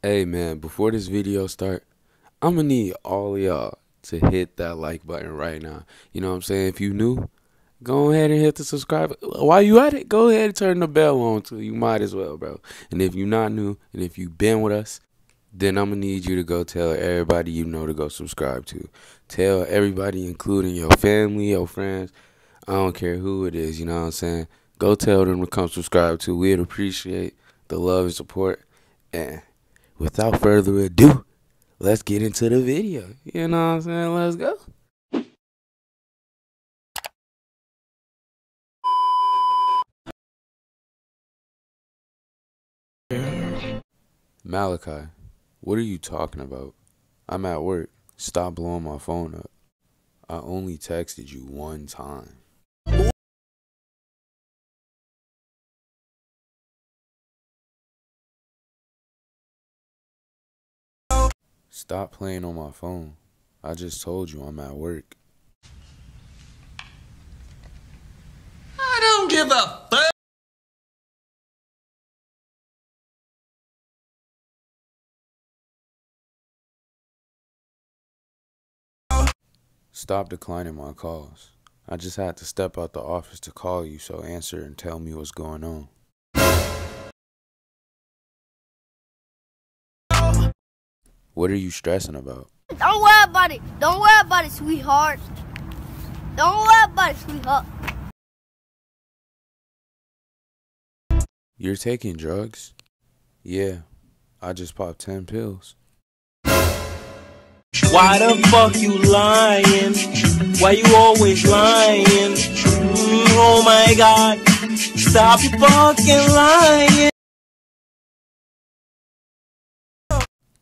Hey man, before this video start, I'm gonna need all y'all to hit that like button right now. You know what I'm saying? If you new, go ahead and hit the subscribe. While you at it, go ahead and turn the bell on too. You might as well, bro. And if you're not new, and if you've been with us, then I'm gonna need you to go tell everybody you know to go subscribe to. Tell everybody, including your family, your friends. I don't care who it is. You know what I'm saying? Go tell them to come subscribe to. We'd appreciate the love and support. And without further ado, let's get into the video. You know what I'm saying? Let's go. Malachi, what are you talking about? I'm at work. Stop blowing my phone up. I only texted you one time. Stop playing on my phone. I just told you I'm at work. I don't give a fuck. Stop declining my calls. I just had to step out the office to call you, so answer and tell me what's going on. What are you stressing about? Don't worry about it. Don't worry about it, sweetheart. Don't worry about it, sweetheart. You're taking drugs? Yeah, I just popped 10 pills. Why the fuck you lying? Why you always lying? Mm, oh my god, stop fucking lying.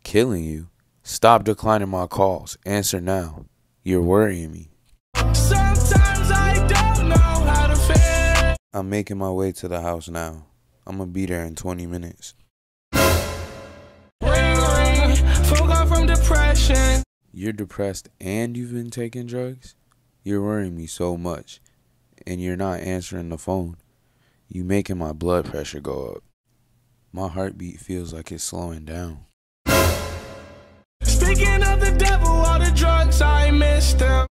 Killing you? Stop declining my calls. Answer now. You're worrying me. Sometimes I don't know how to feel. I'm making my way to the house now. I'm gonna be there in 20 minutes. Ring, ring, from depression. You're depressed and you've been taking drugs? You're worrying me so much. And you're not answering the phone. You making my blood pressure go up. My heartbeat feels like it's slowing down. Speaking of the devil, all the drugs I missed them.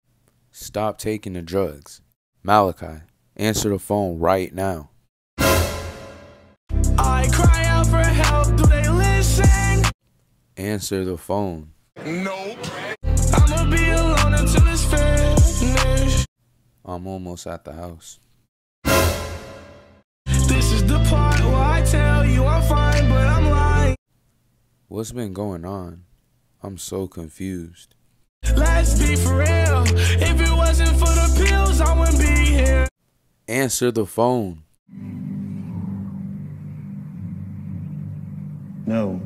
Stop taking the drugs. Malachi, answer the phone right now. I cry out for help. Do they listen? Answer the phone. Nope. I'ma be alone until it's finished. I'm almost at the house. This is the part where I tell you I'm fine, but I'm lying. What's been going on? I'm so confused. Let's be for real. If it wasn't for the pills, I wouldn't be here. Answer the phone. No.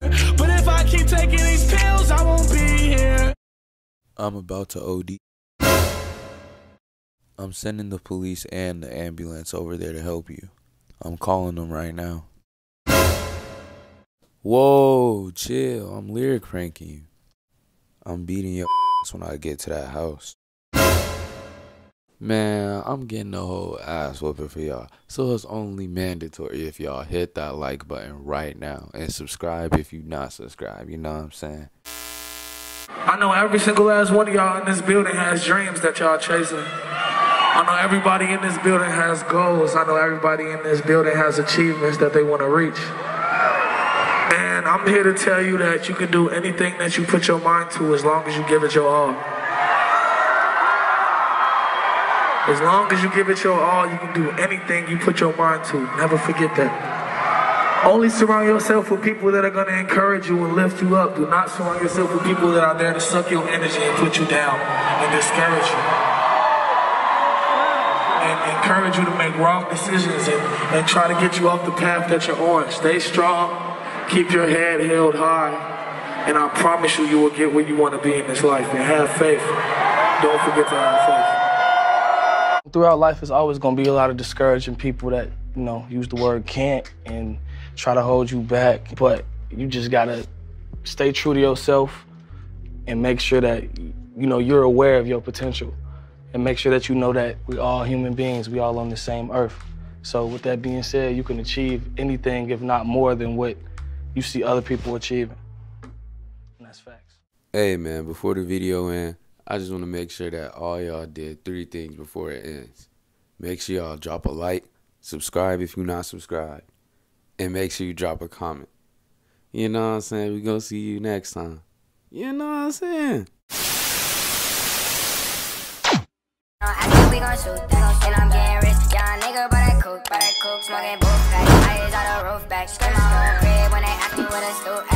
But if I keep taking these pills, I won't be here. I'm about to OD. I'm sending the police and the ambulance over there to help you. I'm calling them right now. Whoa, chill. I'm lyric pranking you. I'm beating your ass when I get to that house. Man, I'm getting the whole ass whooping for y'all. So it's only mandatory if y'all hit that like button right now and subscribe if you not subscribed. You know what I'm saying? I know every single last one of y'all in this building has dreams that y'all chasing. I know everybody in this building has goals. I know everybody in this building has achievements that they want to reach. And I'm here to tell you that you can do anything that you put your mind to as long as you give it your all. As long as you give it your all, you can do anything you put your mind to. Never forget that. Only surround yourself with people that are going to encourage you and lift you up. Do not surround yourself with people that are there to suck your energy and put you down and discourage you. And encourage you to make wrong decisions and, and try to get you off the path that you're on. Stay strong, keep your head held high, and I promise you, you will get where you want to be in this life. And have faith. Don't forget to have faith. Throughout life, it's always going to be a lot of discouraging people that, you know, use the word can't and try to hold you back. But you just got to stay true to yourself and make sure that, you know, you're aware of your potential. And make sure that you know that we're all human beings. We all on the same earth. So with that being said, you can achieve anything, if not more than what you see other people achieving. And that's facts. Hey man, before the video ends, I just want to make sure that all y'all did three things before it ends. Make sure y'all drop a like, subscribe if you're not subscribed, and make sure you drop a comment. You know what I'm saying? We gonna see you next time. You know what I'm saying? we gon' shoot that. And I'm getting rich, young nigga, but I cook, but I cook, smoking both packs. Eyes out the roof back, scream my wanna do